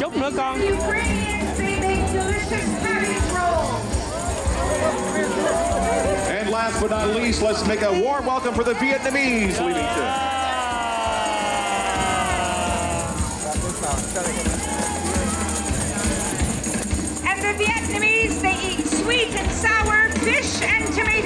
chút nữa con Ukrainians, they make delicious cabbage rolls. And last but not least, let's make a warm welcome for the Vietnamese Leamington. And the Vietnamese, they eat sweet and sour fish and tomato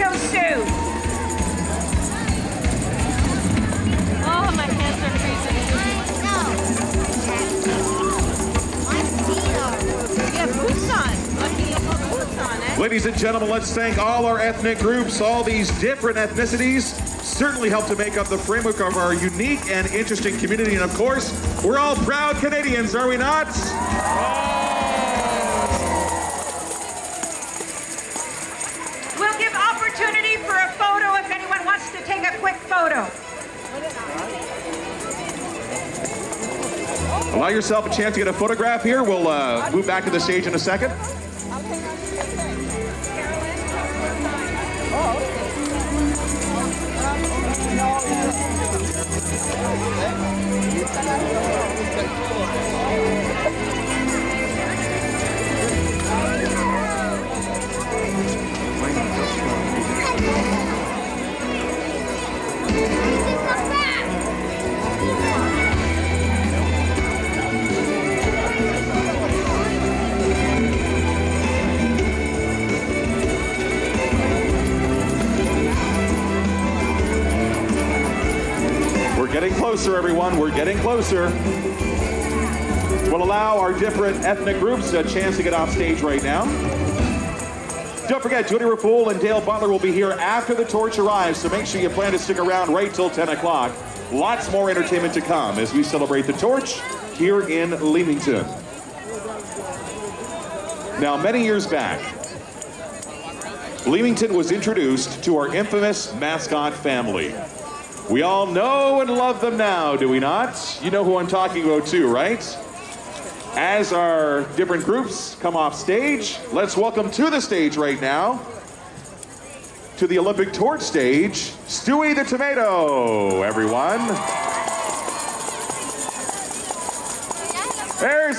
Ladies and gentlemen, let's thank all our ethnic groups, all these different ethnicities. Certainly help to make up the framework of our unique and interesting community. And of course, we're all proud Canadians, are we not? We'll give opportunity for a photo if anyone wants to take a quick photo. Allow yourself a chance to get a photograph here. We'll uh, move back to the stage in a second. We're getting closer, everyone. We're getting closer. We'll allow our different ethnic groups a chance to get off stage right now. Don't forget, Judy Rafool and Dale Butler will be here after the torch arrives, so make sure you plan to stick around right till 10 o'clock. Lots more entertainment to come as we celebrate the torch here in Leamington. Now, many years back, Leamington was introduced to our infamous mascot family. We all know and love them now, do we not? You know who I'm talking about too, right? As our different groups come off stage, let's welcome to the stage right now, to the Olympic torch stage, Stewie the Tomato, everyone. There's